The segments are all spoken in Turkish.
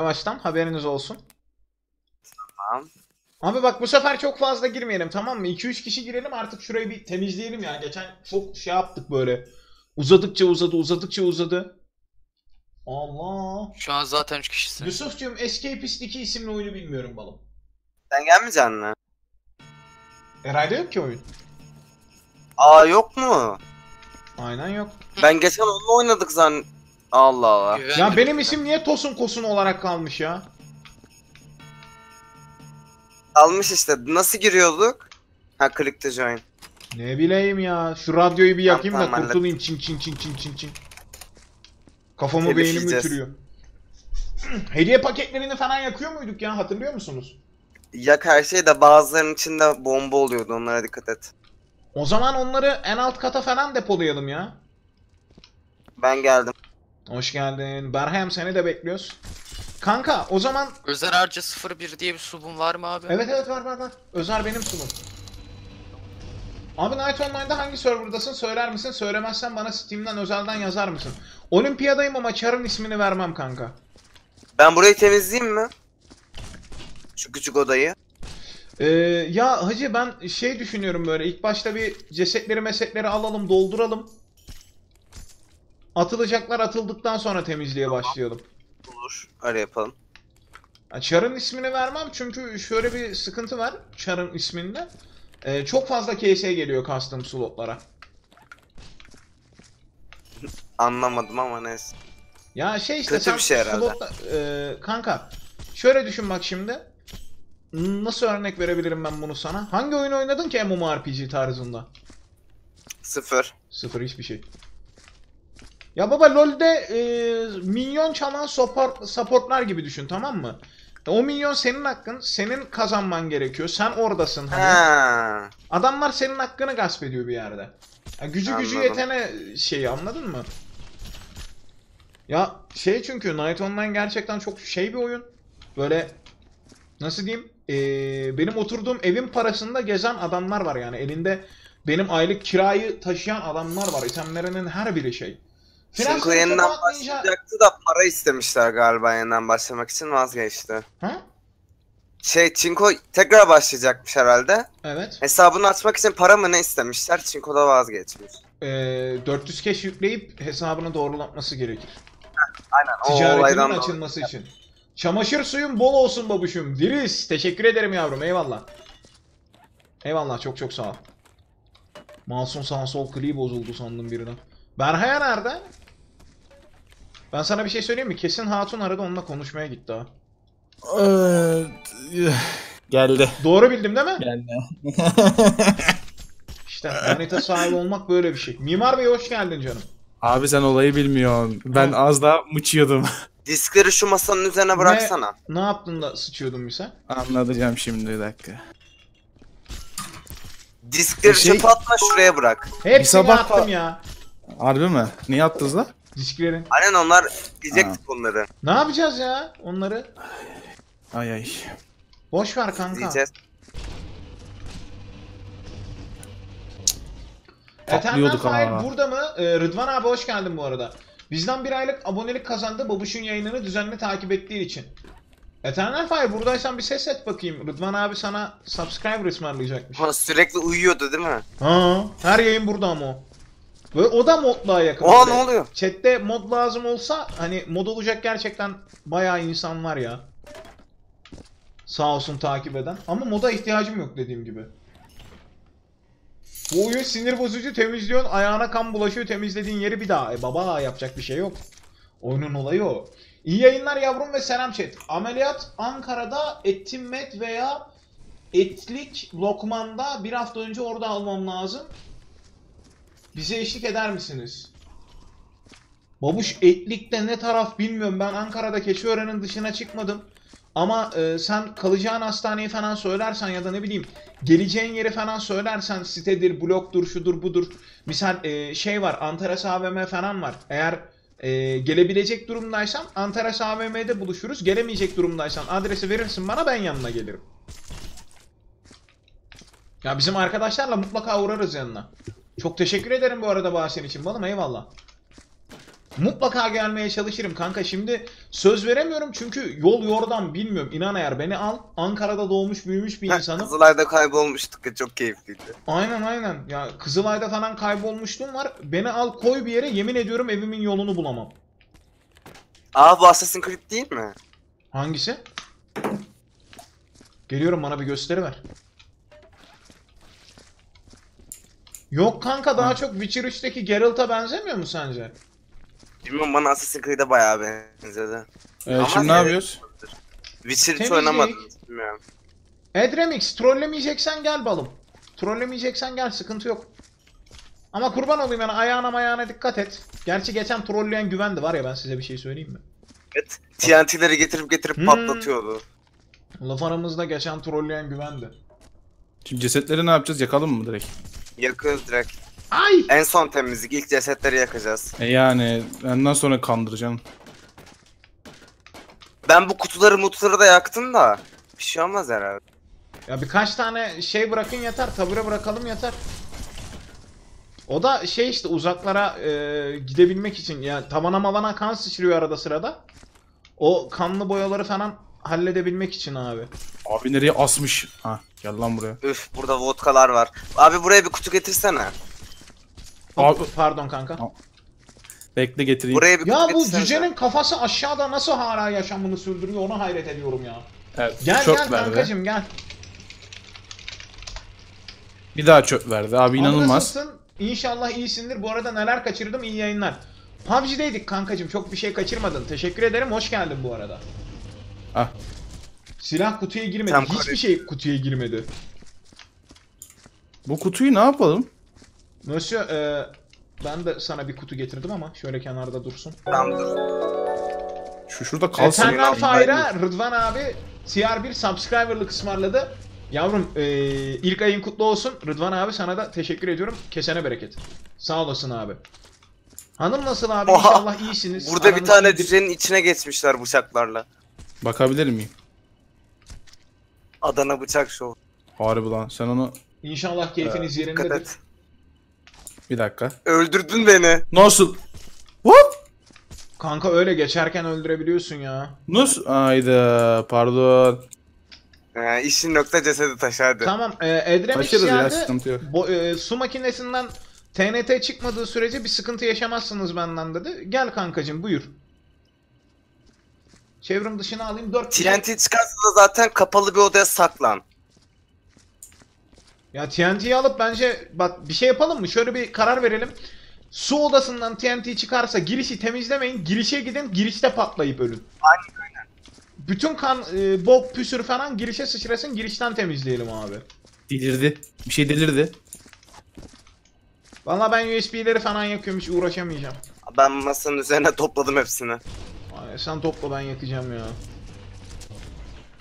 Yavaştan haberiniz olsun. Tamam. Abi bak bu sefer çok fazla girmeyelim tamam mı? 2-3 kişi girelim artık şurayı bir temizleyelim ya. Geçen çok şey yaptık böyle. Uzadıkça uzadı, uzadıkça uzadı. Allah. Şu an zaten 3 kişisin. Yusuf'cum Escapist 2 isimli oyunu bilmiyorum balım. Sen gelmeyeceksin mi? Herhalde yok ki oyun. Aa yok mu? Aynen yok. Ben geçen onunla oynadık zan. Allah Allah. Güvenli Ya benim isim niye Tosun Kosun olarak kalmış ya? Almış işte. Nasıl giriyorduk? Ha click to join. Ne bileyim ya. Şu radyoyu bir yakayım da Tamam, kurtulayım. Çin çin çin çin çin çin. Kafamı Telif beynimi yiyeceğiz. ütürüyor. Hediye paketlerini falan yakıyor muyduk ya? Hatırlıyor musunuz? Yak her şey de bazılarının içinde bomba oluyordu onlara dikkat et. O zaman onları en alt kata falan depolayalım ya. Ben geldim. Hoş geldin. Berhem seni de bekliyoruz. Kanka o zaman Özel harcı 01 diye bir subun var mı abi? evet evet var var var. Özer benim sunum. Abi Night Online'da hangi serverdasın söyler misin? Söylemezsen bana Steam'den özelden yazar mısın? Olimpiyadayım ama çarın ismini vermem kanka. Ben burayı temizleyeyim mi? Şu küçük odayı. Ee, ya hacı ben şey düşünüyorum böyle ilk başta bir cesetleri mesetleri alalım dolduralım. Atılacaklar atıldıktan sonra temizliğe başlayalım. Olur. Öyle yapalım. Ya Char'ın ismini vermem çünkü şöyle bir sıkıntı var Char'ın isminde. Ee, çok fazla KS geliyor custom slotlara. Anlamadım ama neyse. Ya şey işte Kötü sen bir şey herhalde. slotta- e, kanka şöyle düşün bak şimdi. Nasıl örnek verebilirim ben bunu sana? Hangi oyun oynadın ki MMORPG tarzında? Sıfır. Sıfır hiçbir şey. Ya baba LoL'de e, minyon çalan support, supportlar gibi düşün tamam mı? O minyon senin hakkın, senin kazanman gerekiyor. Sen oradasın hani. Ha. Adamlar senin hakkını gasp ediyor bir yerde. Ya gücü gücü Anladım. yetene şeyi anladın mı? Ya şey çünkü Night Online gerçekten çok şey bir oyun. Böyle nasıl diyeyim? Ee, benim oturduğum evin parasında gezen adamlar var yani. Elinde benim aylık kirayı taşıyan adamlar var. İtemlerinin her biri şey. Finansları yeniden başlayacaktı da para istemişler galiba yeniden başlamak için vazgeçti. Ha? Şey Çinko tekrar başlayacakmış herhalde. Evet. Hesabını açmak için para mı ne istemişler? Çinko da vazgeçmiş. Ee, 400 cash yükleyip hesabını doğrulatması gerekir. Aynen o Ticaretinin açılması için. Çamaşır suyun bol olsun babuşum. Diriz. Teşekkür ederim yavrum. Eyvallah. Eyvallah. Çok çok sağ ol. Masum sağ sol kliği bozuldu sandım birine. Berhaya nerede? Ben sana bir şey söyleyeyim mi? Kesin Hatun aradı onunla konuşmaya gitti ha. Geldi. Doğru bildim değil mi? Geldi. İşte manita sahibi olmak böyle bir şey. Mimar Bey hoş geldin canım. Abi sen olayı bilmiyorsun. Ben az daha mıçıyordum. Diskleri şu masanın üzerine bıraksana. Ne yaptın da sıçıyordun bir sen? Anlatacağım şimdi bir dakika. Diskleri Bir şey- çöpe atma şuraya bırak. Hepsini sabah attım ya. Harbi mi? Niye attınız lan? Disklerin. Aynen onlar diyecektik onları. Ne yapacağız ya onları? Ay ay. Boş ver kanka. Diyeceğiz. Eternal Patlıyorduk Fire ha. burada mı? Ee, Rıdvan abi hoş geldin bu arada. Bizden bir aylık abonelik kazandı Babuş'un yayınını düzenli takip ettiği için. Eternal Fire buradaysan bir ses et bakayım. Rıdvan abi sana subscriber ısmarlayacakmış. Ama sürekli uyuyordu değil mi? Ha, her yayın burada ama o. Ve o da modluğa yakın. Oha ne oluyor? Chat'te mod lazım olsa hani mod olacak gerçekten bayağı insan var ya. Sağ olsun takip eden. Ama moda ihtiyacım yok dediğim gibi. Bu oyun sinir bozucu temizliyorsun ayağına kan bulaşıyor temizlediğin yeri bir daha. E baba yapacak bir şey yok. Oyunun olayı o. İyi yayınlar yavrum ve selam chat. Ameliyat Ankara'da Ettimmet veya Etlik Lokman'da bir hafta önce orada almam lazım. Bize eşlik eder misiniz? Babuş Etlik'te ne taraf bilmiyorum. Ben Ankara'da Keçiören'in dışına çıkmadım. Ama e, sen kalacağın hastaneyi falan söylersen ya da ne bileyim geleceğin yeri falan söylersen sitedir, bloktur, şudur budur. Misal e, şey var Antares AVM falan var. Eğer e, gelebilecek durumdaysan Antares AVM'de buluşuruz. Gelemeyecek durumdaysan adresi verirsin bana ben yanına gelirim. Ya bizim arkadaşlarla mutlaka uğrarız yanına. Çok teşekkür ederim bu arada bahsin için balım eyvallah. Mutlaka gelmeye çalışırım kanka. Şimdi söz veremiyorum çünkü yol yordan bilmiyorum. İnan eğer beni al. Ankara'da doğmuş büyümüş bir insanım. Kızılay'da kaybolmuştuk ya çok keyifliydi. Aynen aynen. Ya Kızılay'da falan kaybolmuşluğum var. Beni al koy bir yere yemin ediyorum evimin yolunu bulamam. Aa bu Assassin's Creed değil mi? Hangisi? Geliyorum bana bir gösteri ver. Yok kanka daha çok Witcher 3'teki Geralt'a benzemiyor mu sence? Bilmiyorum bana Assassin's Creed'e bayağı benzedi. Ee, Ama şimdi ne yapıyoruz? Witcher hiç Temizlik. oynamadım. Bilmiyorum. Edremix trollemeyeceksen gel balım. Trollemeyeceksen gel sıkıntı yok. Ama kurban olayım yani ayağına ayağına dikkat et. Gerçi geçen trolleyen güvendi var ya ben size bir şey söyleyeyim mi? Evet. TNT'leri getirip getirip Hmm. patlatıyordu. Laf aramızda geçen trolleyen güvendi. Şimdi cesetleri ne yapacağız? Yakalım mı direkt? Yakıyoruz direkt. Ay! En son temizlik. ilk cesetleri yakacağız. E yani benden sonra kandıracaksın. Ben bu kutuları mutları da yaktım da. Bir şey olmaz herhalde. Ya birkaç tane şey bırakın yeter. Tabure bırakalım yeter. O da şey işte uzaklara e, gidebilmek için yani tavana mavana kan sıçrıyor arada sırada. O kanlı boyaları falan halledebilmek için abi. Abi nereye asmış? Ha gel lan buraya. Üf burada vodkalar var. Abi buraya bir kutu getirsene. Abi Pardon kanka. bekle getireyim. Buraya bir Ya kutu bu getirsene. cücenin kafası aşağıda nasıl hala yaşamını sürdürüyor onu hayret ediyorum ya. Evet, Gel çöp gel verdi. kankacım gel. Bir daha çöp verdi. Abi inanılmaz. Nasılsın? İnşallah iyisindir. Bu arada neler kaçırdım iyi yayınlar. PUBG'deydik kankacım çok bir şey kaçırmadın. Teşekkür ederim hoş geldin bu arada. Ah. Silah kutuya girmedi. Tam Hiçbir Kore- şey kutuya girmedi. Bu kutuyu ne yapalım? Monsieur e, ben de sana bir kutu getirdim ama şöyle kenarda dursun. Tamam dur. Şu şurada kalsın. Eternal ya, Fire'a Rıdvan abi TR1 subscriber'lık ısmarladı. Yavrum e, ilk ayın kutlu olsun. Rıdvan abi sana da teşekkür ediyorum. Kesene bereket. Sağ olasın abi. Hanım nasıl abi? Oha! İnşallah iyisiniz. Burada bir Aranız tane iyidir. cücenin içine geçmişler bıçaklarla. Bakabilir miyim? Adana bıçak şov. Harbi lan. Sen onu İnşallah keyfiniz Dikkat yerindedir. et. bir dakika. Öldürdün beni. Nasıl? What? Kanka öyle geçerken öldürebiliyorsun ya. Nasıl? Hayda pardon. Ee, işin nokta cesedi taşı hadi. Tamam, e, Edremix Taşırız ya e, su makinesinden TNT çıkmadığı sürece bir sıkıntı yaşamazsınız benden dedi. Gel kankacım buyur. Çevrim dışına alayım 4 TNT çıkarsa da zaten kapalı bir odaya saklan. Ya TNT'yi alıp bence bak bir şey yapalım mı? Şöyle bir karar verelim. Su odasından TNT çıkarsa girişi temizlemeyin. Girişe gidin. Girişte patlayıp ölün. Aynen aynen. Bütün kan, e, bok, püsür falan girişe sıçrasın. Girişten temizleyelim abi. Delirdi. Bir şey delirdi. Valla ben USB'leri falan yakıyorum hiç uğraşamayacağım. Ben masanın üzerine topladım hepsini. Ay, sen topla ben yakacağım ya.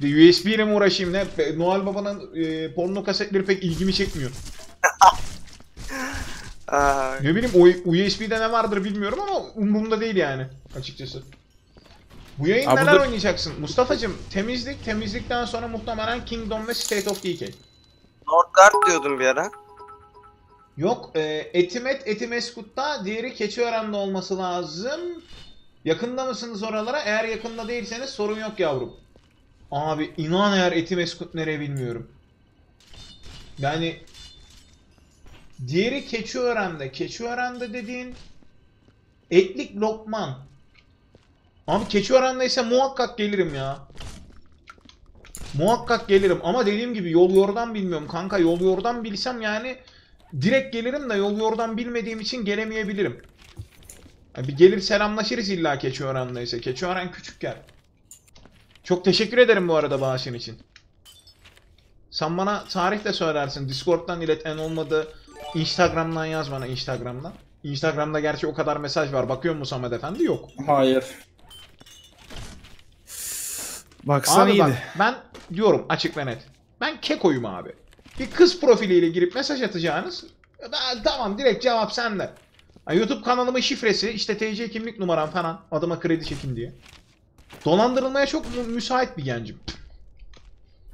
Bir de USB ile mi uğraşayım ne? Noel Baba'nın e, porno kasetleri pek ilgimi çekmiyor. Ne bileyim o USB'de ne vardır bilmiyorum ama umurumda değil yani açıkçası. Bu yayın Abi neler dur. oynayacaksın? Mustafa'cım temizlik, temizlikten sonra muhtemelen Kingdom ve State of Decay. Northgard diyordum bir ara. Yok, e, Etimet, Etimeskut'ta, diğeri Keçiören'de olması lazım. Yakında mısınız oralara? Eğer yakında değilseniz sorun yok yavrum. Abi inan eğer Etimeskut nereye bilmiyorum. Yani diğeri Keçiören'de. Keçiören'de dediğin Etlik Lokman. Abi Keçiören'deyse muhakkak gelirim ya. Muhakkak gelirim ama dediğim gibi yol yordan bilmiyorum kanka. Yol yordan bilsem yani direkt gelirim de yol yordan bilmediğim için gelemeyebilirim. Ya bir gelir selamlaşırız illa Keçiören'deyse. Keçiören küçük yer. Çok teşekkür ederim bu arada bağışın için. Sen bana tarih de söylersin. Discord'dan ilet en olmadı. Instagram'dan yaz bana Instagram'dan. Instagram'da gerçi o kadar mesaj var. Bakıyor musun Samet Efendi? Yok. Hayır. Baksan Abi iyiydi. bak ben diyorum açık ve net. Ben kekoyum abi. Bir kız profiliyle girip mesaj atacağınız "Aa, tamam direkt cevap sende. Ha, YouTube kanalımın şifresi işte TC kimlik numaram falan adıma kredi çekin diye. Dolandırılmaya çok mü- müsait bir gencim.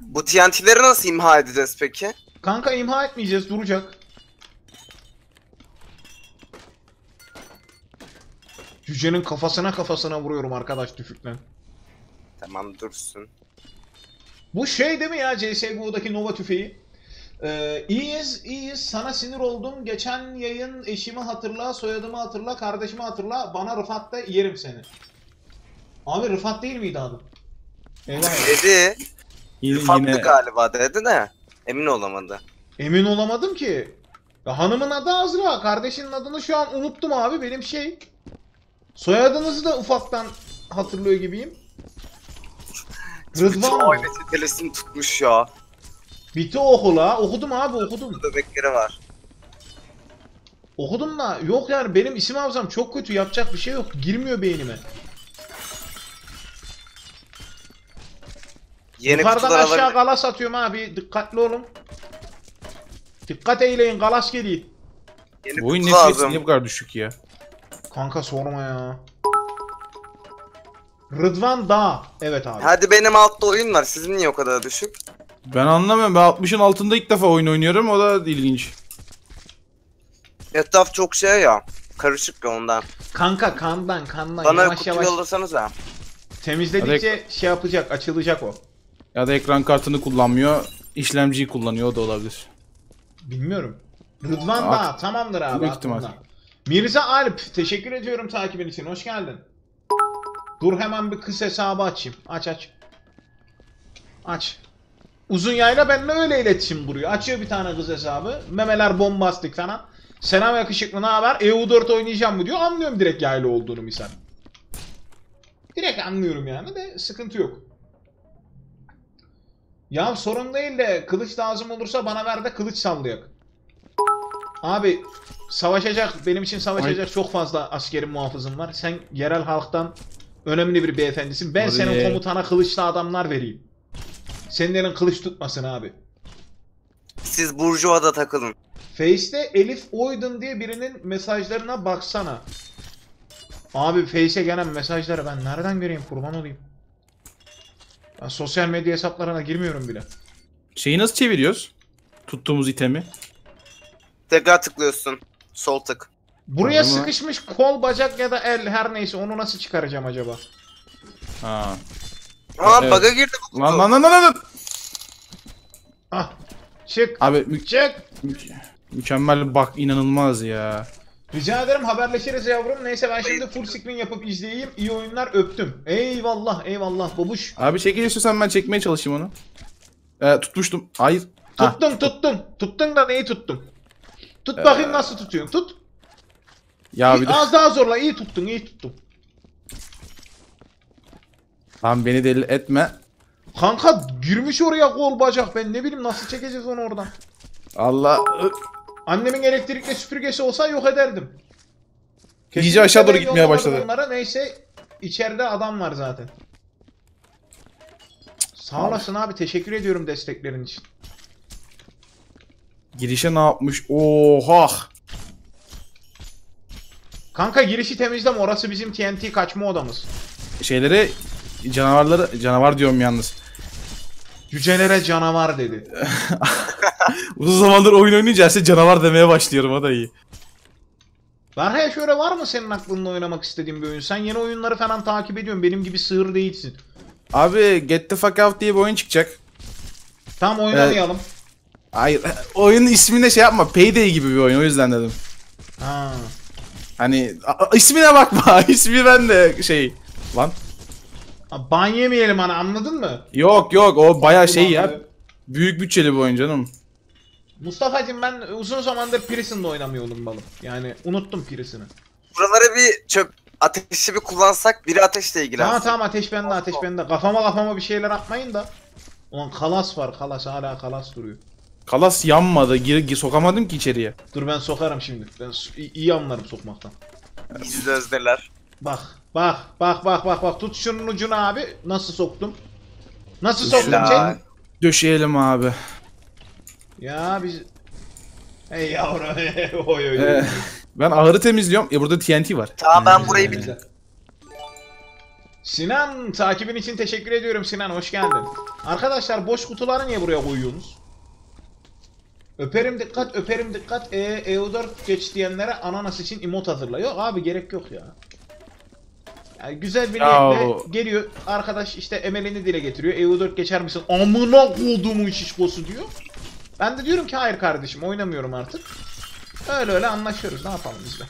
Bu TNT'leri nasıl imha edeceğiz peki? Kanka imha etmeyeceğiz duracak. Cücenin kafasına kafasına vuruyorum arkadaş tüfükle. Tamam dursun. Bu şey değil mi ya CSGO'daki Nova tüfeği? Ee, iyiyiz, iyiyiz. Sana sinir oldum. Geçen yayın eşimi hatırla, soyadımı hatırla, kardeşimi hatırla. Bana Rıfat da yerim seni. Abi Rıfat değil miydi adı? Eyvah. Dedi. Yine, Farklı yine galiba dedi de. Emin olamadı. Emin olamadım ki. Ya hanımın adı Azra. Kardeşinin adını şu an unuttum abi. Benim şey. Soyadınızı da ufaktan hatırlıyor gibiyim. Rıdvan mı? Çetelesini tutmuş ya. Bitti okul ha. Okudum abi okudum. Bebekleri var. Okudum da yok yani benim isim hafızam çok kötü yapacak bir şey yok. Girmiyor beynime. Yeni Yukarıdan aşağı alabilir. galas atıyorum abi. Dikkatli olun. Dikkat eyleyin galas geliyor. Yeni bu oyun lazım. niye bu kadar düşük ya? Kanka sorma ya. Rıdvan Dağ. Evet abi. Hadi benim altta oyun var. Sizin niye o kadar düşük? Ben anlamıyorum. Ben 60'ın altında ilk defa oyun oynuyorum. O da ilginç. Etraf çok şey ya. Karışık ya ondan. Kanka kandan kandan Bana yavaş kutu yavaş yollasanız ha. temizledikçe şey yapacak açılacak o. Ya da ekran kartını kullanmıyor. işlemciyi kullanıyor. O da olabilir. Bilmiyorum. Rıdvan Ak- Dağ tamamdır abi. Büyük ihtimal. aklımda. Mirza Alp teşekkür ediyorum takibin için. Hoş geldin. Dur hemen bir kız hesabı açayım. Aç aç. Aç. Uzun yayla benimle öyle iletişim kuruyor. Açıyor bir tane kız hesabı. Memeler bombastik falan. Selam yakışıklı ne haber? EU4 oynayacağım mı diyor. Anlıyorum direkt yayla olduğunu misal. Direkt anlıyorum yani de sıkıntı yok. Ya sorun değil de kılıç lazım olursa bana ver de kılıç sallayak. Abi savaşacak benim için savaşacak çok fazla askerim muhafızım var. Sen yerel halktan önemli bir beyefendisin. Ben Hadi. senin komutana kılıçlı adamlar vereyim. Senin elin kılıç tutmasın abi. Siz Burjuva'da takılın. Face'te Elif Oydun diye birinin mesajlarına baksana. Abi Face'e gelen mesajları ben nereden göreyim kurban olayım. Ben sosyal medya hesaplarına girmiyorum bile. Şeyi nasıl çeviriyoruz? Tuttuğumuz itemi. Tekrar tıklıyorsun. Sol tık. Buraya sıkışmış kol, bacak ya da el her neyse onu nasıl çıkaracağım acaba? Ha. Aa Evet. bug'a girdi bu kutu. Lan lan lan lan lan. Ah çık Abi mü- çık. mü- mükemmel bak inanılmaz ya. Rica ederim haberleşiriz yavrum. Neyse ben şimdi full screen yapıp izleyeyim. İyi oyunlar öptüm. Eyvallah eyvallah babuş. Abi çekil istiyorsan ben çekmeye çalışayım onu. Ee, tutmuştum. Hayır. Ha. Tuttun tuttun. Tuttun da neyi tuttun? Tut bakayım nasıl tutuyorsun. Tut. Ya bir de. Az daha zorla. İyi tuttun iyi tuttun. Lan beni deli etme. Kanka girmiş oraya kol bacak. Ben ne bileyim nasıl çekeceğiz onu oradan. Allah. Annemin elektrikli süpürgesi olsa yok ederdim. İyice aşağı doğru gitmeye başladı. Onlara neyse içeride adam var zaten. Sağ olasın abi teşekkür ediyorum desteklerin için. Girişe ne yapmış? Oha. Kanka girişi temizlem orası bizim TNT kaçma odamız. Şeyleri canavarları canavar diyorum yalnız. Cücelere canavar dedi. Uzun zamandır oyun oynayınca her şey canavar demeye başlıyorum o da iyi. Berhaya şöyle var mı senin aklında oynamak istediğin bir oyun? Sen yeni oyunları falan takip ediyorsun. Benim gibi sığır değilsin. Abi Get the Fuck Out diye bir oyun çıkacak. Tam oynamayalım. Hayır oyunun ismine şey yapma Payday gibi bir oyun o yüzden dedim. Ha. Hani ismine bakma ismi ben de şey. Lan. Ha, Ban yemeyelim hani anladın mı? Yok yok o baya şey ya. Büyük bütçeli bir oyun canım. Mustafa'cığım ben uzun zamandır Prison'da oynamıyordum balım. Yani unuttum Prison'ı. Buralara bir çöp ateşi bir kullansak biri ateşle ilgilensin. Tamam tamam ateş bende ateş bende. Kafama kafama bir şeyler atmayın da. Ulan kalas var kalas hala kalas duruyor. Kalas yanmadı. Gir, gir sokamadım ki içeriye. Dur ben sokarım şimdi. Ben iyi, anlarım sokmaktan. Siz özdeler. Bak bak bak bak bak bak tut şunun ucunu abi. Nasıl soktum? Nasıl soktum. Cenk? Döşeyelim abi. Ya biz... Ey yavrum. oy oy oy. Ee, ben ahırı temizliyorum. E burada TNT var. Tamam ben burayı Güzel. Sinan takibin için teşekkür ediyorum Sinan hoş geldin. Arkadaşlar boş kutuları niye buraya koyuyorsunuz? Öperim dikkat öperim dikkat e, EU4 geç diyenlere ananas için emot hazırla. Yok abi gerek yok ya. Yani güzel bir niyetle geliyor arkadaş işte emelini dile getiriyor. EU4 geçer misin? Amına koduğumun şişkosu diyor. Ben de diyorum ki hayır kardeşim oynamıyorum artık. Öyle öyle anlaşıyoruz ne yapalım biz de.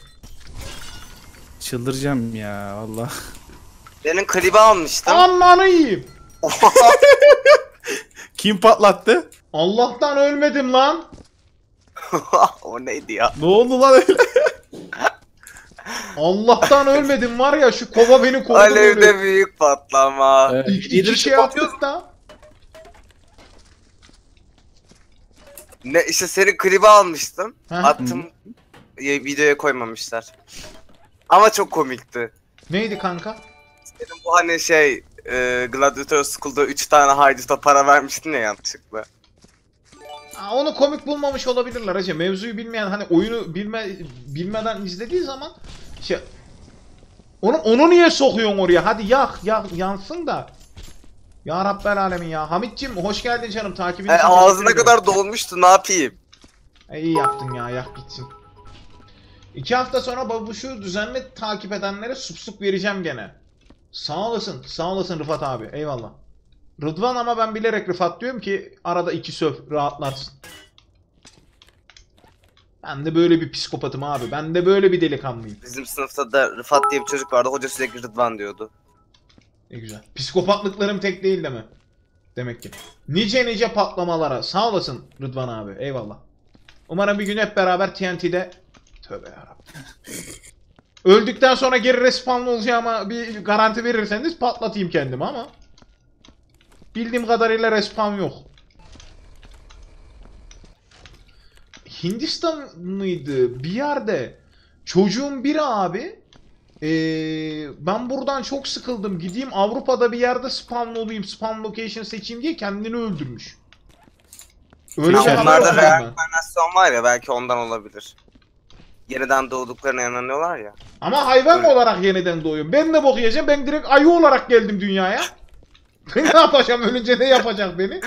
Çıldıracağım ya Allah. Benim klibi almıştım. Ananı yiyeyim. Kim patlattı? Allah'tan ölmedim lan. o neydi ya? Ne oldu lan öyle? Allah'tan ölmedim var ya şu kova beni kovdu böyle. Alevde büyük patlama. Evet, İki, iki şey yaptık da. Ne işte senin klibi almıştım. Hı. Attım. Ya, videoya koymamışlar. Ama çok komikti. Neydi kanka? Senin bu hani şey e, Gladiator School'da 3 tane haydut'a para vermiştin ya yanlışlıkla. Aa, onu komik bulmamış olabilirler hacı. Mevzuyu bilmeyen hani oyunu bilme bilmeden izlediği zaman şey onu onu niye sokuyorsun oraya? Hadi yak, yak yansın da. Ya Rabbel alemin ya. Hamitciğim hoş geldin canım. Takibin E, ağzına kadar dolmuştu ne yapayım? E, iyi yaptın ya. Yak gitsin. İki hafta sonra babuşu düzenli takip edenlere sup sup vereceğim gene. Sağ olasın. Sağ olasın Rıfat abi. Eyvallah. Rıdvan ama ben bilerek Rıfat diyorum ki arada iki söv rahatlarsın. Ben de böyle bir psikopatım abi. Ben de böyle bir delikanlıyım. Bizim sınıfta da Rıfat diye bir çocuk vardı. Hoca sürekli Rıdvan diyordu. Ne güzel. Psikopatlıklarım tek değil deme. Demek ki. Nice nice patlamalara. Sağ olasın Rıdvan abi. Eyvallah. Umarım bir gün hep beraber TNT'de... Tövbe yarabbim. Öldükten sonra geri respawn olacağıma bir garanti verirseniz patlatayım kendimi ama. Bildiğim kadarıyla respawn yok. Hindistan mıydı? Bir yerde çocuğun biri abi ee, ben buradan çok sıkıldım. Gideyim Avrupa'da bir yerde spawn olayım, spawn location seçeyim diye kendini öldürmüş. Öyle bir Onlarda reenkarnasyon var ya belki ondan olabilir. Yeniden doğduklarına inanıyorlar ya. Ama hayvan Öyle. olarak yeniden doğuyorum. Ben de bok yiyeceğim. Ben direkt ayı olarak geldim dünyaya. Ne yapacağım? Ölünce ne yapacak beni?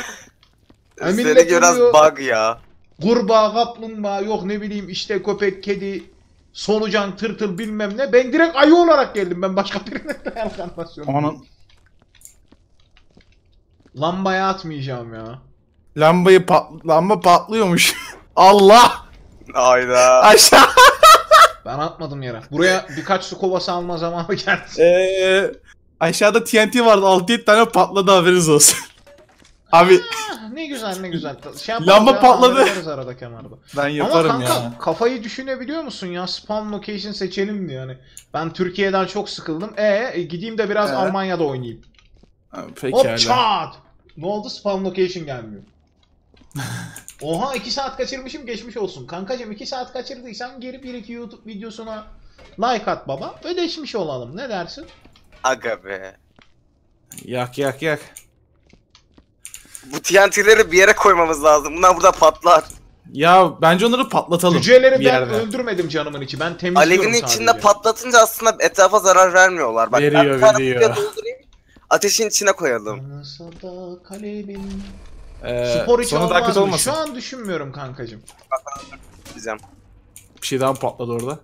Millet Seninki biraz ölüyor. bug ya. Kurbağa, kaplumbağa, yok ne bileyim işte köpek, kedi, solucan, tırtıl bilmem ne. Ben direkt ayı olarak geldim. Ben başka birine reenkarnasyon. Onun Lambaya atmayacağım ya. lambayı pat lamba patlıyormuş. Allah! Hayda. Aşağı. Ben atmadım yere. Buraya birkaç su kovası alma zamanı geldi. Ee, aşağıda TNT vardı 6-7 tane patladı haberiniz olsun. Abi ne güzel ne güzel. Şey yaparız Lamba ya, patladı. hallederiz arada kenarda. ben yaparım Ama kanka ya. kafayı düşünebiliyor musun ya? Spawn location seçelim diyor yani. Ben Türkiye'den çok sıkıldım. E, e, gideyim de biraz Ee? Almanya'da oynayayım. Ha, Hop Pekala. çat! Ne oldu? Spawn location gelmiyor. Oha 2 saat kaçırmışım geçmiş olsun. Kankacım 2 saat kaçırdıysan geri bir iki YouTube videosuna like at baba. Ödeşmiş olalım. Ne dersin? Aga be. Yak yak yak. Bu TNT'leri bir yere koymamız lazım. Bunlar burada patlar. Ya bence onları patlatalım. Cüceleri bir ben yerde. öldürmedim canımın içi. Ben temizliyorum Alevin sadece. içinde patlatınca aslında etrafa zarar vermiyorlar. Bak Veriyor, ben veriyor. Ateşin içine koyalım. Ee, Spor sonra daha olmaz mı? Şu an düşünmüyorum kankacım. Diyeceğim. Bir şey daha patladı orada.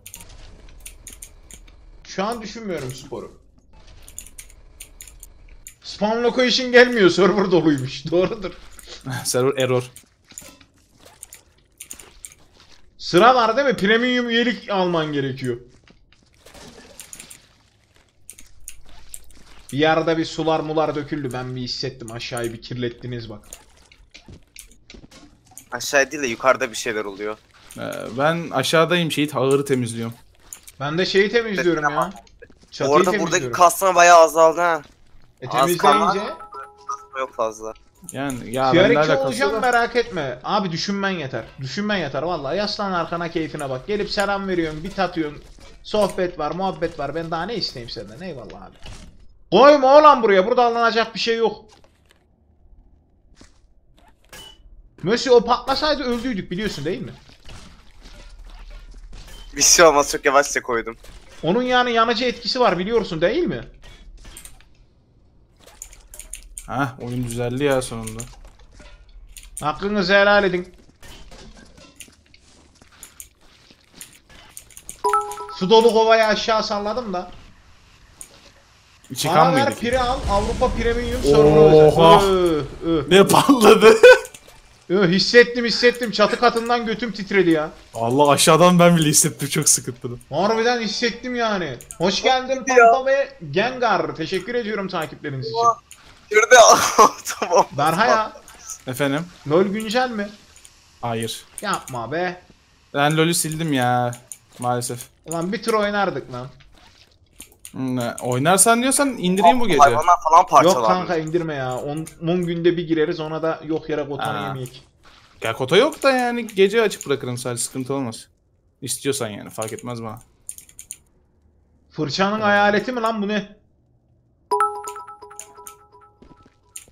Şu an düşünmüyorum sporu. Spawn location gelmiyor. Server doluymuş. Doğrudur. Server error. Sıra var değil mi? Premium üyelik alman gerekiyor. Bir yerde bir sular mular döküldü. Ben bir hissettim. Aşağıyı bir kirlettiniz bak. Aşağı değil de yukarıda bir şeyler oluyor. Ee, ben aşağıdayım şeyi ağırı temizliyorum. Ben de şeyi temizliyorum ya. Çatıyı Orada temizliyorum. buradaki kasma bayağı azaldı ha. E, az. Yok fazla. Yani ya 2 alakası olacağım yok. merak etme. Abi düşünmen yeter. Düşünmen yeter vallahi. Yaslan arkana keyfine bak. Gelip selam veriyorsun, bit atıyorsun. Sohbet var, muhabbet var. Ben daha ne isteyeyim senden? Eyvallah abi. Koyma oğlan buraya. Burada alınacak bir şey yok. Mösyö o patlasaydı öldüydük biliyorsun değil mi? Bir şey olmaz çok yavaşça koydum. Onun yani yanıcı etkisi var biliyorsun değil mi? Hah oyun düzeldi ya sonunda. Hakkınızı helal edin. Su dolu kovayı aşağı salladım da. Çıkan Bana ver mıydık? pire al Avrupa Premium server Oha. özel. Öh, öh, Ne patladı? öh, hissettim hissettim çatı katından götüm titredi ya. Allah aşağıdan ben bile hissettim çok sıkıntılı. Harbiden hissettim yani. Hoş geldin Pampa ve Gengar. Teşekkür ediyorum takipleriniz için. Şurada tamam. Berhaya, Efendim? LoL güncel mi? Hayır. Yapma be. Ben LoL'ü sildim ya. Maalesef. Ulan bir tur oynardık lan. Hmm, Oynarsan diyorsan indireyim bu gece. Hayvanlar falan Yok parçalanmış. kanka indirme ya. 10 günde bir gireriz ona da yok yere kotanı yemeyek. Ya kota yok da yani gece açık bırakırım sadece sıkıntı olmaz. İstiyorsan yani fark etmez bana. Fırçanın hayaleti mi lan bu ne?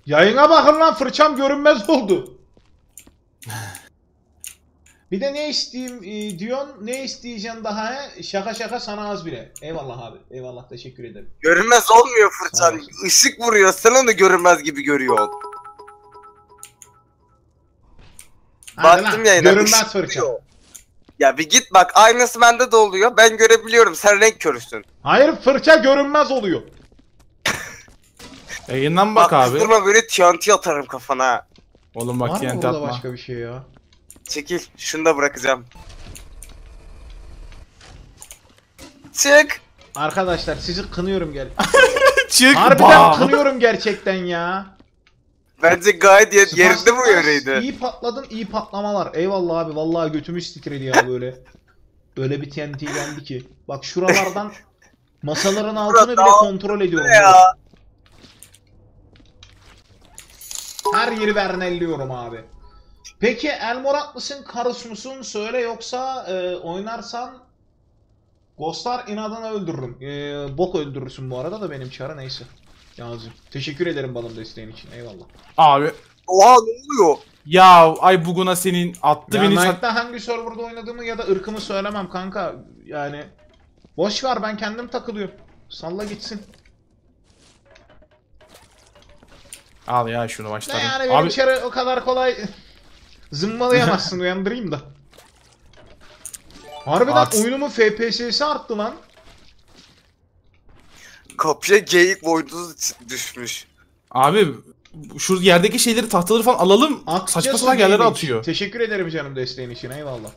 Yayına bakın lan fırçam görünmez oldu. Bir de ne isteyeyim e, diyorsun, ne isteyeceksin daha he? Şaka şaka sana az bile. Eyvallah abi, eyvallah teşekkür ederim. Görünmez olmuyor fırçan. Evet. Işık vuruyor. Sen onu görünmez gibi görüyorsun. Hadi Baktım lan, yayına. Görünmez fırça. vuruyor. Ya bir git bak aynısı bende de oluyor. Ben görebiliyorum. Sen renk körüsün. Hayır fırça görünmez oluyor. Yayından bak, abi. kızdırma böyle TNT atarım kafana. Oğlum Var bak mı TNT atma. başka bir şey ya? Çekil. Şunu da bırakacağım. Çık. Arkadaşlar sizi kınıyorum gel. Çık Harbiden bam. kınıyorum gerçekten ya. Bence gayet yer- yerinde bu yöreydi. İyi patladın, iyi patlamalar. Eyvallah abi, vallahi götümüz titredi ya böyle. Böyle bir TNT geldi ki. Bak şuralardan masaların altını bile kontrol ediyorum. Ya. Her yeri vernelliyorum abi. Peki Elmorat mısın, Karus musun? Söyle yoksa e, oynarsan Ghostlar inadına öldürürüm. E, bok öldürürsün bu arada da benim çara neyse. Yazım. Teşekkür ederim balım desteğin için. Eyvallah. Abi. Oha ne oluyor? Ya ay buguna senin attı Ya beni. Knight'ta hangi serverda oynadığımı ya da ırkımı söylemem kanka. Yani boş ver ben kendim takılıyorum. Salla gitsin. Al ya şunu Ne başlarım. yani benim Abi içeri o kadar kolay zımbalayamazsın uyandırayım da. Harbiden Art. oyunumun FPS'si arttı lan. Kapıya geyik boynuzu düşmüş. abi şu yerdeki şeyleri tahtaları falan alalım. Akçası Saçma sapan yerlere atıyor. Teşekkür ederim canım desteğin için eyvallah.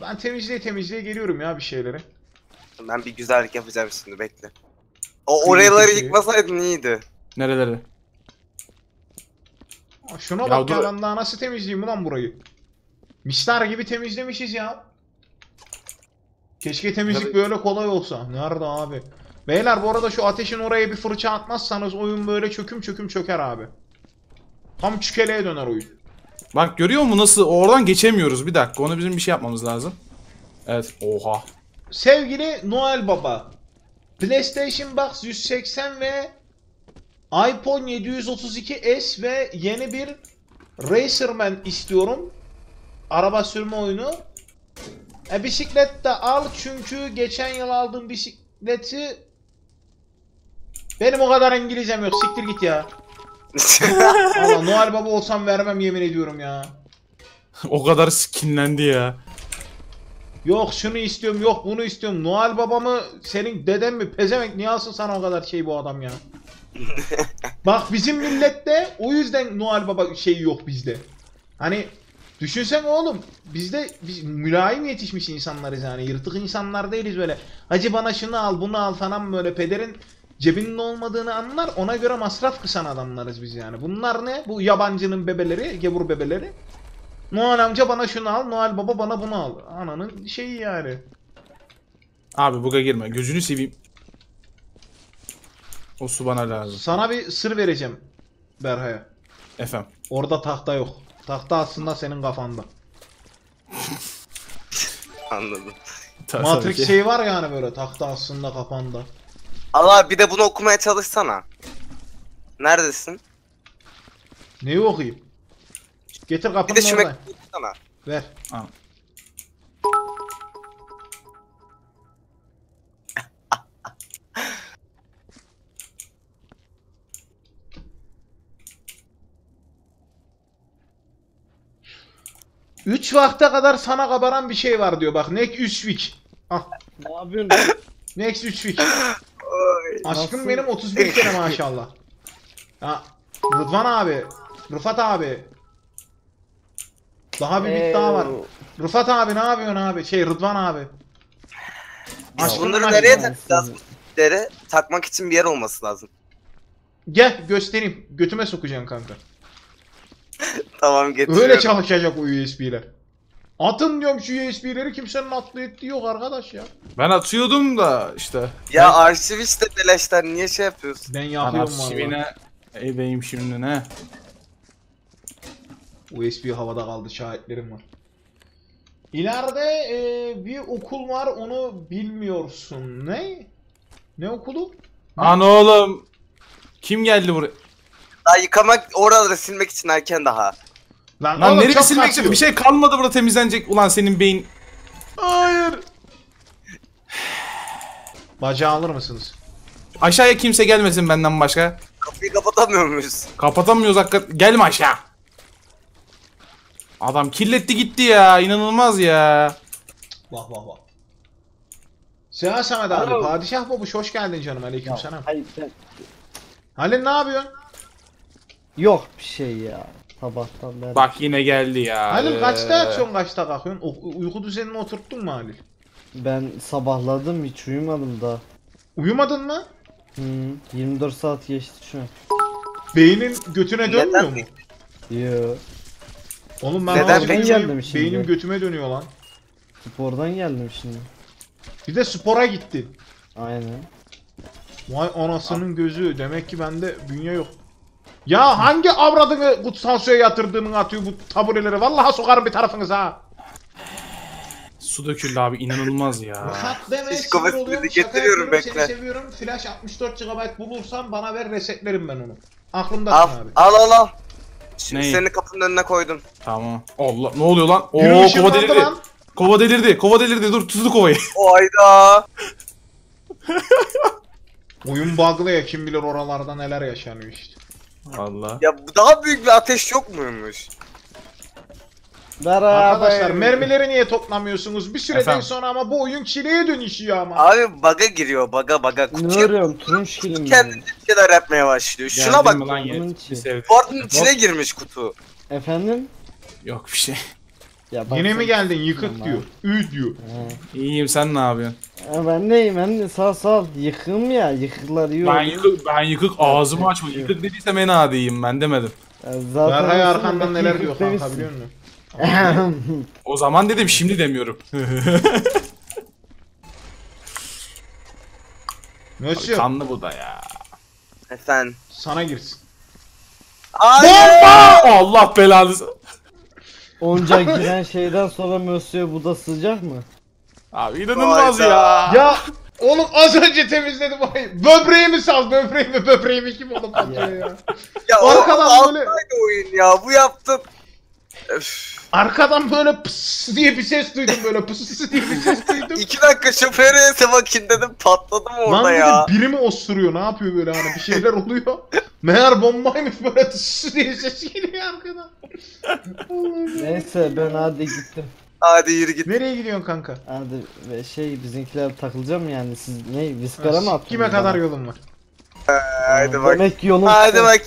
Ben temizliğe temizliğe geliyorum ya bir şeyleri. Ben bir güzellik yapacağım şimdi bekle. O oraları yıkmasaydın iyiydi. Nereleri? Aa, Şuna Ya bak ya dur- ben daha nasıl temizleyeyim ulan burayı. Misler gibi temizlemişiz ya. Keşke temizlik Tabii. böyle kolay olsa. Nerede abi? Beyler bu arada şu ateşin oraya bir fırça atmazsanız oyun böyle çöküm çöküm çöker abi. Tam çükeleye döner oyun. Bak görüyor musun nasıl oradan geçemiyoruz bir dakika onu bizim bir şey yapmamız lazım. Evet oha. Sevgili Noel Baba. PlayStation Box 180 ve iPhone 732S ve yeni bir Racerman istiyorum. Araba sürme oyunu. E, bisiklet de al çünkü geçen yıl aldığım bisikleti benim o kadar İngilizcem yok. Siktir git ya. Allah Noel Baba olsam vermem yemin ediyorum ya. o kadar skinlendi ya. Yok şunu istiyorum, yok bunu istiyorum. Noel babamı senin deden mi? Pezevenk niye alsın sana o kadar şey bu adam ya? Bak bizim millette o yüzden Noel baba şeyi yok bizde. Hani düşünsen oğlum bizde biz mülayim yetişmiş insanlarız yani yırtık insanlar değiliz böyle. Hacı bana şunu al bunu al falan böyle pederin cebinin olmadığını anlar ona göre masraf kısan adamlarız biz yani. Bunlar ne? Bu yabancının bebeleri, gevur bebeleri. Noel amca bana şunu al, Noel baba bana bunu al. Ananın şeyi yani. Abi buga girme gözünü seveyim. O su bana lazım. Sana bir sır vereceğim Berha'ya. Efendim. Orada tahta yok. Tahta aslında senin kafanda. Anladım. Matrix ki. şey var yani böyle tahta aslında kafanda. Allah bir de bunu okumaya çalışsana. Neredesin? Neyi okuyayım? Getir Bir kapının de şu orada. mektubu okusana. Ver. Al. Üç vakte kadar sana kabaran bir şey var diyor. Bak Next 3 week. Ah. Ne yapıyorsun? Next 3 week. Oy. Aşkım Nasıl? benim 31 kere maşallah. Ha, Rıdvan abi. Rıfat abi. Daha bir bit daha var. Rıfat abi ne yapıyorsun abi? Şey Rıdvan abi. Biz Aşkım bunları nereye takacağız? Dere takmak için bir yer olması lazım. Gel göstereyim. Götüme sokacaksın kanka. Tamam getiriyorum. Öyle çalışacak o USB'ler. Atın diyorum şu USB'leri kimsenin atlı ettiği yok arkadaş ya. Ben atıyordum da işte. Ya arşiv işte beleşten niye şey yapıyorsun? Ben Ben yapıyorum valla. arşivine edeyim şimdi ne? USB havada kaldı şahitlerim var. İleride e, bir okul var onu bilmiyorsun. Ne? Ne okulu? An oğlum. Kim geldi buraya? Daha yıkamak oraları silmek için erken daha. Lan, Lan oğlum nereye silmek istiyorsun? Bir şey kalmadı burada temizlenecek. Ulan senin beyin. Hayır. Bacağı alır mısınız? Aşağıya kimse gelmesin benden başka. Kapıyı kapatamıyor muyuz? Kapatamıyoruz hakikaten. Gelme aşağı. Adam kirletti gitti ya. İnanılmaz ya. Vah vah vah. Seha Samet abi. Padişah Babuş hoş geldin canım aleyküm selam. Hayır sen... Halil ne yapıyorsun? Yok bir şey ya. Sabahtan beri. Bak yine geldi ya. Halil kaçta Ee, yatıyorsun kaçta kalkıyorsun? U- uyku düzenini oturttun mu Halil? Ben sabahladım hiç uyumadım da. Uyumadın mı? Hı, 24 saat geçti şu an. Beynin götüne Neden dönmüyor mu? Yo. Oğlum ben Neden önce Geldim şimdi. beynim götüme dönüyor lan. Spordan geldim şimdi. Bir de spora gittin. Aynen. Vay anasının gözü. Demek ki bende bünye yok. Ya hangi avradını kutsal suya yatırdığını atıyor bu tabureleri. Vallahi sokarım bir tarafınıza ha. Su döküldü abi inanılmaz ya. Rahat deme Hiç sinir oluyorum, getiriyorum, bekle. Seni seviyorum. Flash 64 GB bulursam bana ver resetlerim ben onu. Aklımda Al abi. al al al. Şimdi Neyi? seni kapının önüne koydum. Tamam. Allah ne oluyor lan? Oo Yürü kova delirdi. lan. Kova delirdi. Kova delirdi. Dur tuttu kovayı. Oyda. Oyun bug'lı ya kim bilir oralarda neler yaşanıyor işte. Allah. Ya bu daha büyük bir ateş yok muymuş? Beraber. Arkadaşlar mermileri niye toplamıyorsunuz? Bir süreden Efendim? sonra ama bu oyun çileye dönüşüyor ama. Abi baga giriyor baga baga. Ne Kutu arıyorum? Turunç kilim kendince bir şeyler yapmaya başlıyor. Şuna bak. Geldin mi lan bunun yine? içine girmiş kutu. Efendim? Yok bir şey. Ya Yine mi geldin yıkık Tamam. diyor. Ü diyor. He. İyiyim sen ne yapıyorsun? Ha, ben neyim ben de sağ sağ yıkım ya yıkıklar iyi Ben yıkık, ben yıkık ağzımı açmadım. Yıkık dediysem en adiyim ben demedim. Ya Zaten aslında arkandan neler diyor kanka demişsin. biliyor musun? O zaman dedim şimdi demiyorum. Mösyö Kanlı bu da ya. Efendim. sana girsin. Hayır. Allah belanı. Onca giren şeyden sonra Mösyö bu da sıcak mı? Abi inanılmaz ya. Ya oğlum az önce temizledim orayı. Böbreğimi sal böbreğimi böbreğimi kim oğlum atıyor ya. Ya o Arkadan böyle- oyun ya bu yaptın. Arkadan böyle pıs diye bir ses duydum böyle pıs diye bir ses duydum. İki dakika şoföre bakayım dedim patladım Lan orada dedim ya. biri mi osuruyor ne yapıyor böyle hani bir şeyler oluyor. Meğer bombaymış böyle tıs diye ses geliyor arkadan. Neyse ben hadi gittim. Hadi yürü git. Nereye gidiyorsun kanka? Hadi ve şey bizimkiler takılacağım yani siz ne viskara mı attınız? Kime kadar yolun var? Hadi bak. Demek yolum Hadi kısa. bak.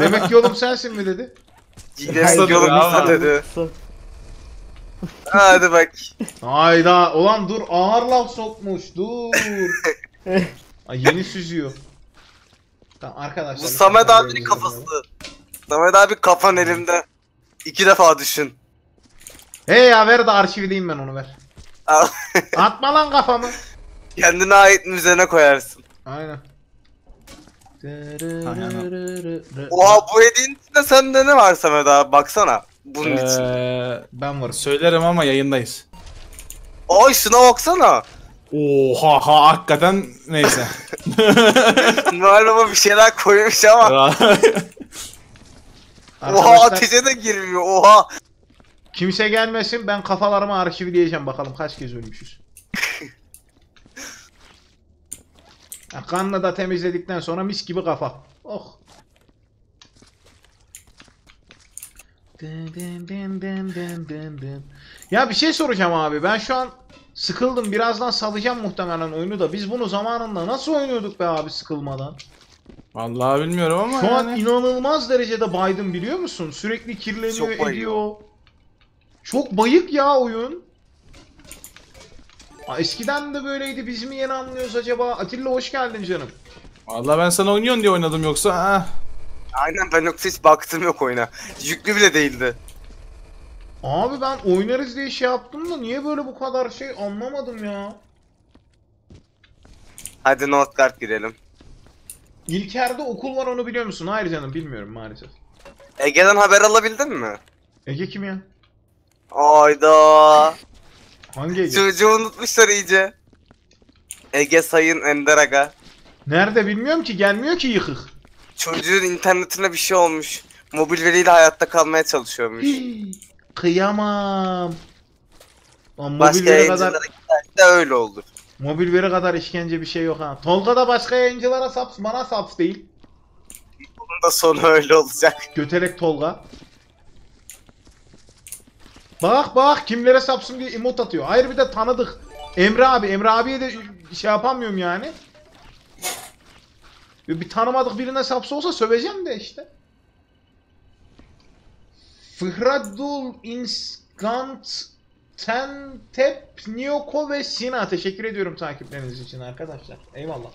Demek yolum sensin mi dedi. Yolum ama. kısa dedi. Hadi bak. Hayda ulan dur ağır laf sokmuş dur. Ay yeni süzüyor. Tamam arkadaşlar. Bu Samet abinin kafası. Samet abi kafan elimde. İki defa düşün. Hey ya ver de arşivleyeyim ben onu ver. Atma lan kafamı. Kendine ait müzene koyarsın. Aynen. Oha bu hediyenin içinde sende ne var Samet abi baksana. Bunun için. Ee, Ben varım. söylerim ama yayındayız. Ay şuna baksana. Oha ha hakikaten neyse. Noel Baba bir şeyler koymuş ama. Oha ateşe de girmiyor oha. kimse gelmesin ben kafalarımı arşivleyeceğim bakalım kaç kez ölmüşüz. Ya, kanla da temizledikten sonra mis gibi kafa. Oh. Ya bir şey soracağım abi ben şu an Sıkıldım. Birazdan salacağım muhtemelen oyunu da. Biz bunu zamanında nasıl oynuyorduk be abi sıkılmadan? Vallahi bilmiyorum ama Şu an yani. inanılmaz derecede baydım biliyor musun? Sürekli kirleniyor, Çok bayıyor. ediyor. Çok bayık ya oyun. Aa, eskiden de böyleydi. Biz mi yeni anlıyoruz acaba? Atilla hoş geldin canım. Vallahi ben sana oynuyorsun diye oynadım yoksa ha. Aynen ben yoksa hiç baktım yok oyuna. Yüklü bile değildi. Abi ben oynarız diye şey yaptım da niye böyle bu kadar şey anlamadım ya. Hadi Northgard girelim. İlker'de okul var onu biliyor musun? Hayır canım bilmiyorum maalesef. Ege'den haber alabildin mi? Ege kim ya? Ayda. Hangi Ege? Çocuğu unutmuşlar iyice. Ege Sayın Ender Aga. Nerede bilmiyorum ki gelmiyor ki yıkık. Çocuğun internetine bir şey olmuş. Mobil veriyle hayatta kalmaya çalışıyormuş. Kıyamam. Lan mobil Başka veri yayıncılara kadar giderse öyle olur. mobil veri kadar işkence bir şey yok ha. Tolga da başka yayıncılara saps bana saps değil. Bunun da sonu öyle olacak. Götelek Tolga. Bak bak kimlere sapsın diye emot atıyor. Hayır bir de tanıdık. Emre abi. Emre abiye de şey yapamıyorum yani. Bir tanımadık birine sapsı olsa söveceğim de işte. Fıhradul Inskant Tentep Niyoko ve Sina teşekkür ediyorum takipleriniz için arkadaşlar. Eyvallah.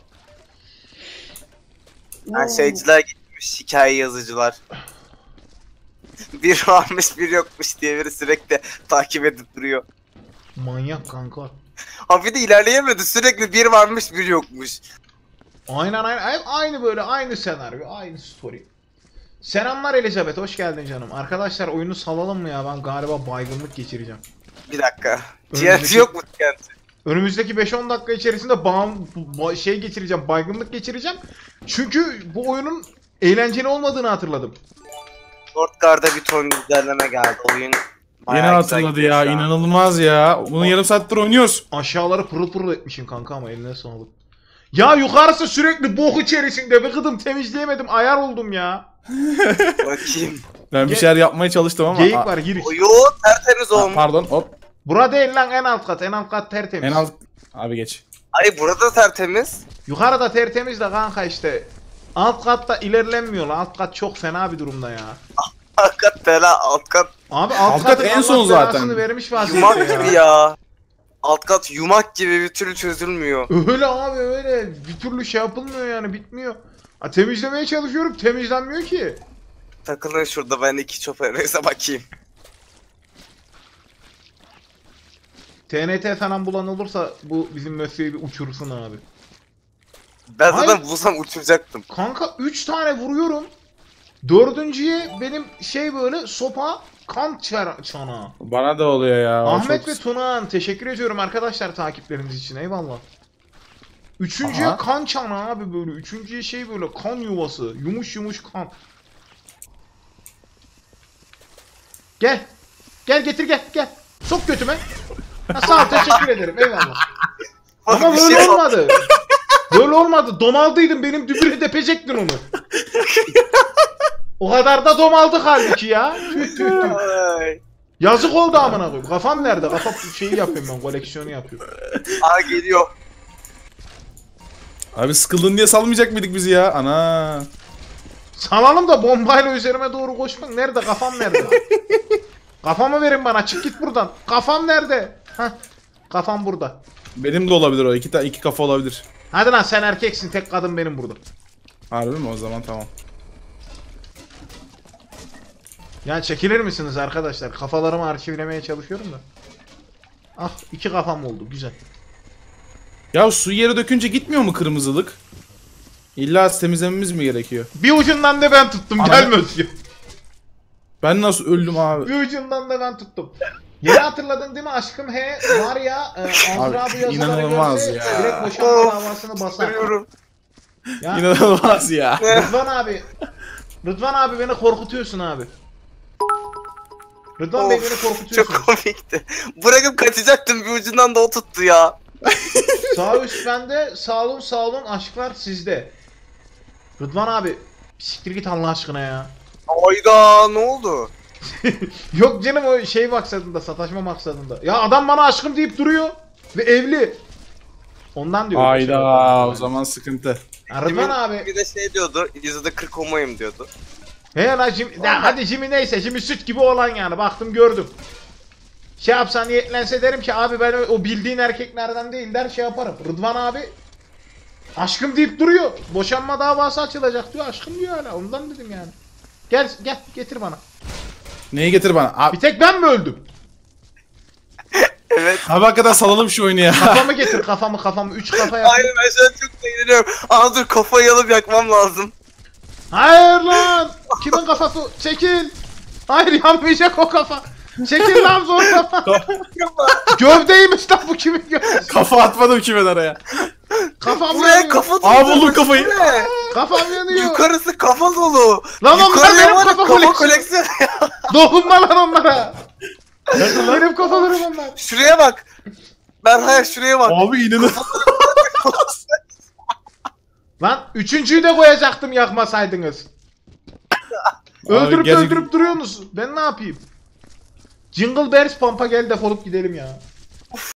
Yani şeyciler gitmiş, hikaye yazıcılar. Bir varmış bir yokmuş diye biri sürekli takip edip duruyor. Manyak kanka. Ha bir de ilerleyemedi sürekli bir varmış bir yokmuş. Aynen aynen. Hep aynı böyle aynı senaryo, aynı story. Selamlar Elizabeth, hoş geldin canım. Arkadaşlar oyunu salalım mı ya? Ben galiba baygınlık geçireceğim. Bir dakika. TNT yok mu TNT? Önümüzdeki 5-10 dakika içerisinde bağım, ba- şey geçireceğim, baygınlık geçireceğim. Çünkü bu oyunun eğlenceli olmadığını hatırladım. Northgard'a bir ton güncelleme geldi. Oyun bayağı Yeni güzel hatırladı gidiyor ya şu an. inanılmaz ya. Bunu yarım saattir oynuyoruz. Aşağıları pırıl pırıl etmişim kanka ama eline sağlık. Ya yukarısı sürekli bok içerisinde. Bıkıdım temizleyemedim. Ayar oldum ya. Bakayım. Ben bir Ge- şeyler yapmaya çalıştım ama. Geyik Aa, var giriş. Oyo tertemiz ha, olmuş. pardon hop. Bura değil lan en alt kat. En alt kat tertemiz. En alt. Abi geç. Ay burada tertemiz. Yukarıda tertemiz de kanka işte. Alt katta ilerlenmiyor lan. Alt kat çok fena bir durumda ya. Alt kat fena alt kat Abi alt, Alt kat kat en son zaten. vermiş yumak gibi ya. Alt kat yumak gibi bir türlü çözülmüyor. Öyle abi öyle. Bir türlü şey yapılmıyor yani bitmiyor. Ha, temizlemeye çalışıyorum temizlenmiyor ki. Takılın şurada ben iki çoperese bakayım. TNT falan bulan olursa bu bizim Mösyö'yü bir uçursun abi. Ben Hayır. zaten bulsam uçuracaktım. Kanka 3 tane vuruyorum. Dördüncüye benim şey böyle sopa kan çar çanağı. Bana da oluyor ya. o Ahmet çok- ve Tunağan teşekkür ediyorum arkadaşlar takipleriniz için eyvallah. Üçüncüye Aha. kan çanağı abi böyle. Üçüncüye şey böyle kan yuvası. Yumuş yumuş kan. Gel. Gel getir gel gel. Sok götüme. Ha, sağ ol teşekkür ederim eyvallah. Ama Bir böyle şey olmadı. Böyle olmadı. Domaldıydın benim dübürü depecektin onu. O kadar da domaldık halbuki ya. Tüh tüh tüh. Ay. Yazık oldu amına koyayım. Kafam nerede? Kafa şeyi yapıyorum ben, koleksiyonu yapıyorum. Aa geliyor. Abi sıkıldın diye salmayacak mıydık bizi ya? Ana. Salalım da bombayla üzerime doğru koşmak nerede? Kafam nerede? Kafamı verin bana. Çık git buradan. Kafam nerede? Hah. Kafam burada. Benim de olabilir o. İki, ta iki kafa olabilir. Hadi lan sen erkeksin. Tek kadın benim burada. Harbi mi? O zaman tamam. Ya çekilir misiniz arkadaşlar? Kafalarımı arşivlemeye çalışıyorum da. Ah iki kafam oldu. Güzel. Ya su yere dökünce gitmiyor mu kırmızılık? İlla temizlememiz mi gerekiyor? Bir ucundan da ben tuttum. Gelmez diyor. Ben nasıl öldüm abi? Bir ucundan da ben tuttum. Yeni hatırladın değil mi aşkım he var ya e, Azra bu yazıları inanılmaz görse ya. direkt boşanma davasını basar. Ya, İnanılmaz ya. Rıdvan abi. Rıdvan abi beni korkutuyorsun abi. Rıdvan Bey beni Çok korkutuyorsun. komikti. Bırakıp kaçacaktım bir ucundan da o tuttu ya. Sağ üst bende, sağ olun sağ olun aşklar sizde. Rıdvan abi siktir git Allah aşkına ya. Ayda ne oldu? Yok canım o şey maksadında, sataşma maksadında. Ya adam bana aşkım deyip duruyor. Ve evli. Ondan diyor. Ayda o zaman sıkıntı. Rıdvan abi. Bir de şey diyordu. Yüzde 40 homoyum diyordu. He lan Jimmy, ya hadi Jimmy neyse Jimmy süt gibi olan yani baktım gördüm. Şey yapsa niyetlense derim ki abi ben o bildiğin erkeklerden değil der şey yaparım. Rıdvan abi aşkım deyip duruyor. Boşanma davası açılacak diyor aşkım diyor hala ondan dedim yani. Gel gel getir bana. Neyi getir bana? Abi, Bir tek ben mi öldüm? Evet. abi hakikaten salalım şu oyunu ya. Kafamı getir kafamı kafamı. Üç kafa yap. Aynen ben şu an çok seviniyorum. Aa dur kafayı alıp yakmam lazım. Hayır lan. Kimin kafası? Çekil. Hayır yanmayacak o kafa. Çekil lan zor kafa. Gövdeymiş lan bu kimin gövdesi? Kafa atmadım kimin araya. Kafam Buraya yanıyor. kafa Aa buldum kafayı. Ne? Kafam yanıyor. Yukarısı kafa dolu. Lan onlar Yukarıya benim var ya, kafa kafa koleksiyonu. koleksiyonu. Dokunma lan onlara. benim kafalarım onlar. Şuraya bak. Berhaya şuraya bak. Abi inanın. Lan üçüncüyü de koyacaktım yakmasaydınız. Öldürüp gerçek- öldürüp duruyorsunuz. Ben ne yapayım? Jingle Bells pampa gel defolup gidelim ya.